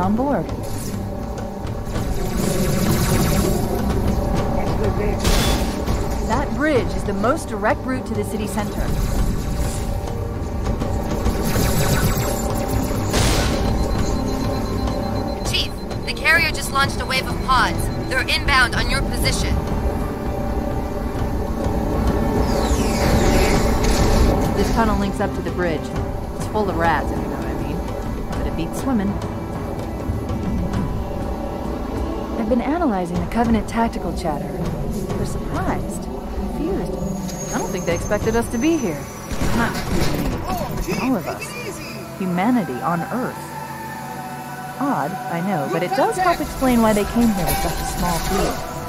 on board. That bridge is the most direct route to the city center. Chief, the carrier just launched a wave of pods. They're inbound on your position. This tunnel links up to the bridge. It's full of rats, if you know what I mean. But it beats swimming. Been analyzing the Covenant tactical chatter. They're surprised, confused. I don't think they expected us to be here. Not me. All of us. Humanity on Earth. Odd, I know, but it does help explain why they came here with such a small fleet.